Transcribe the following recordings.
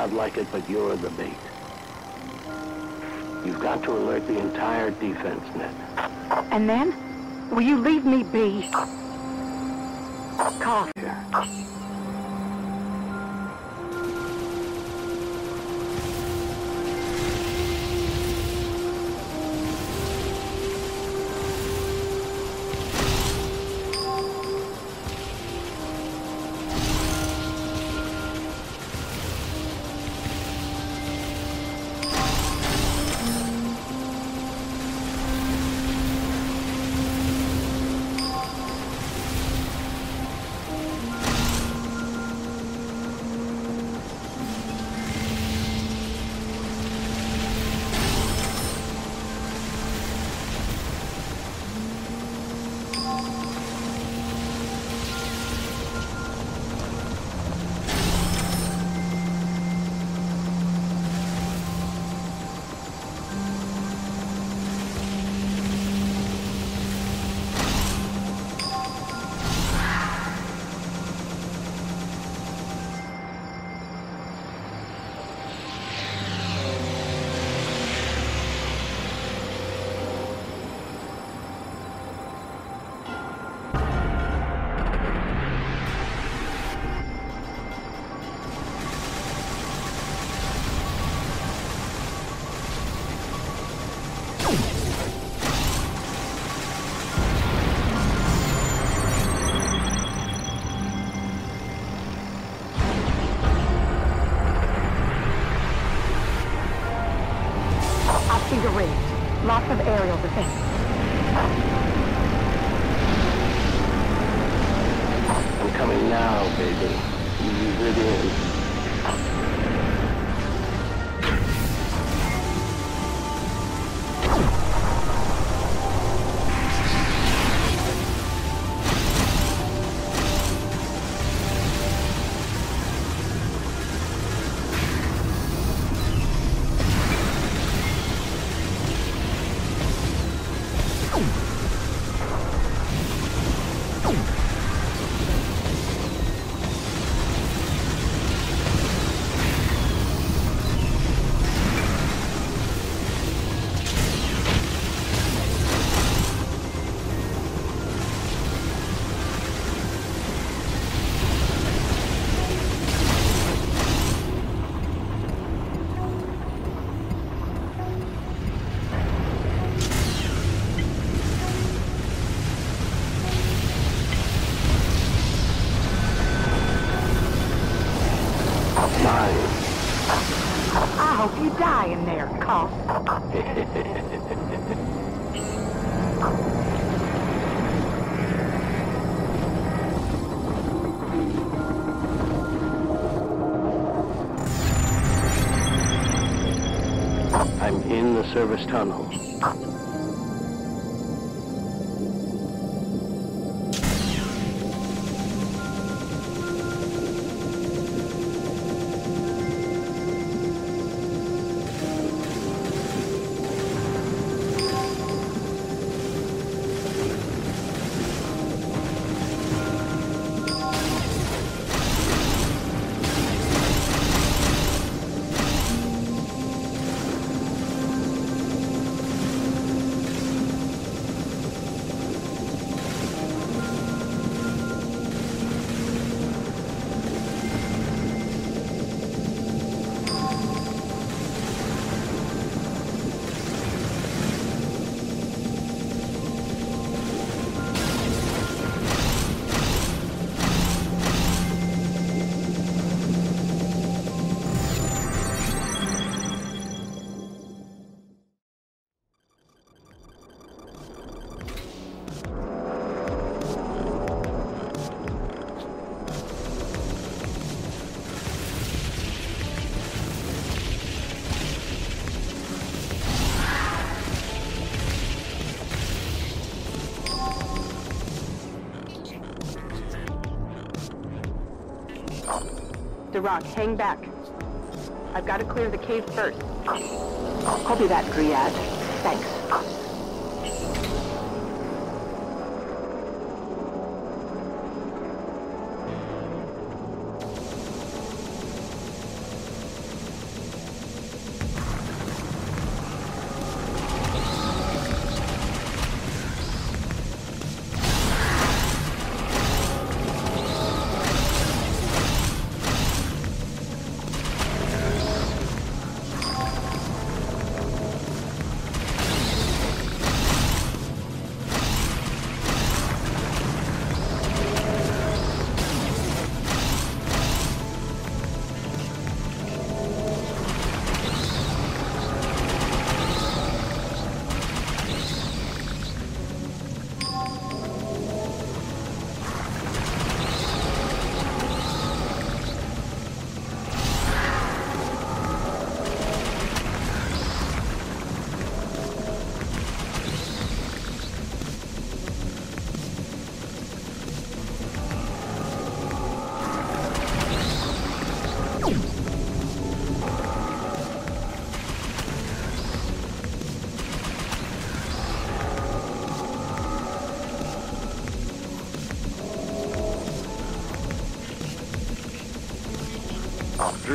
not like it, but you're the bait. You've got to alert the entire defense net. And then? Will you leave me be? Cough. Lots of aerial defense. I'm coming now, baby. Ease it I hope you die in there, cough. I'm in the service tunnel. Durant, hang back. I've got to clear the cave first. Copy that, Dryad. Thanks.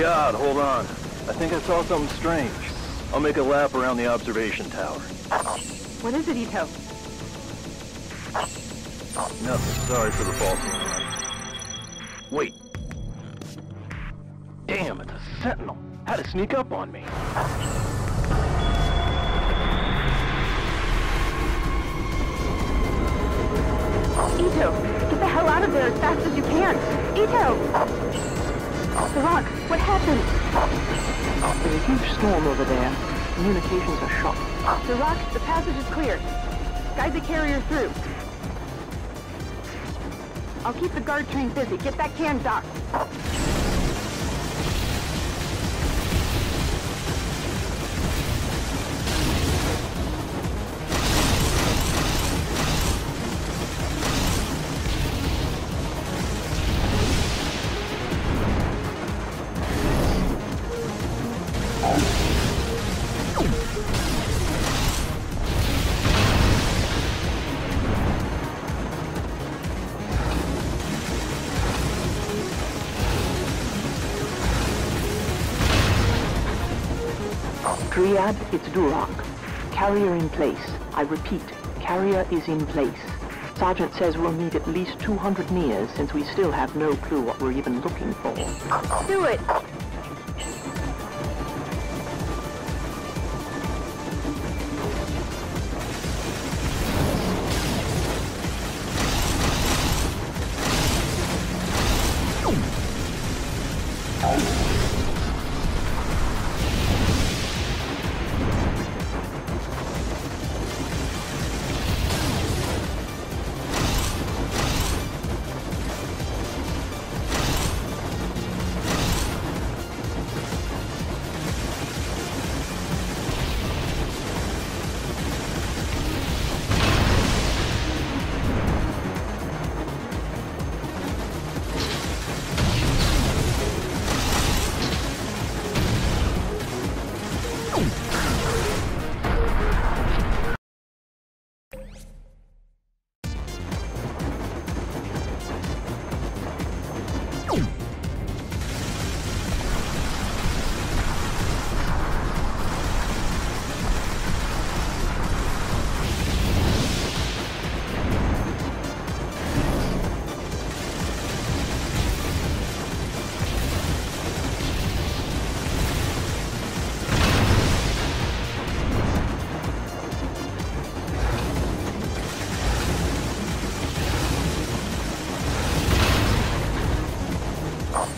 Dryad, hold on. I think I saw something strange. I'll make a lap around the observation tower. What is it, Ito? Nothing. Sorry for the false alarm. Wait. Damn, it's a sentinel. Had to sneak up on me. Ito, get the hell out of there as fast as you can. Ito! Sirach, what happened? There's a huge storm over there. Communications are shot. Sirach, the passage is clear. Guide the carrier through. I'll keep the guard train busy. Get that can docked. Dryad, it's Duroc. Carrier in place. I repeat, carrier is in place. Sergeant says we'll need at least 200 nears since we still have no clue what we're even looking for. Do it!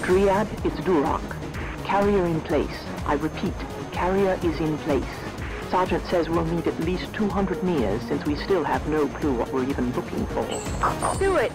Dryad, it's Duroc. Carrier in place. I repeat, carrier is in place. Sergeant says we'll need at least 200 nears since we still have no clue what we're even looking for. Do it!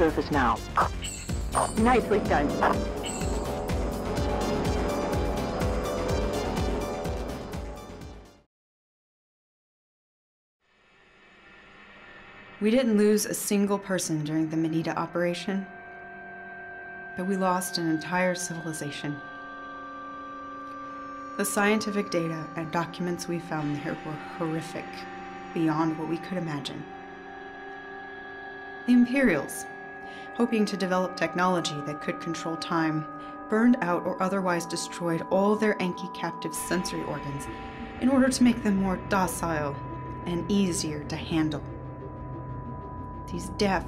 Surface now. Nicely done. We didn't lose a single person during the Manita operation, but we lost an entire civilization. The scientific data and documents we found there were horrific, beyond what we could imagine. The Imperials, hoping to develop technology that could control time, burned out or otherwise destroyed all their Enki captive sensory organs in order to make them more docile and easier to handle. These deaf,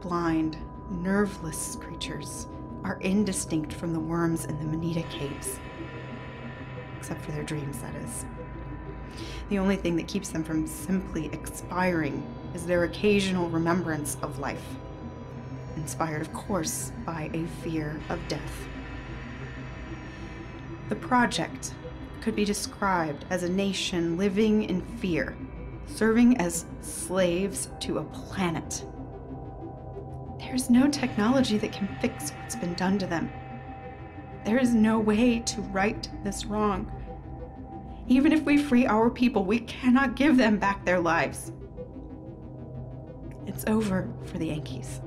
blind, nerveless creatures are indistinct from the worms in the Manita caves. Except for their dreams, that is. The only thing that keeps them from simply expiring is their occasional remembrance of life, inspired, of course, by a fear of death. The project could be described as a nation living in fear serving as slaves to a planet. There's no technology that can fix what's been done to them. There is no way to right this wrong. Even if we free our people, we cannot give them back their lives. It's over for the Enkies.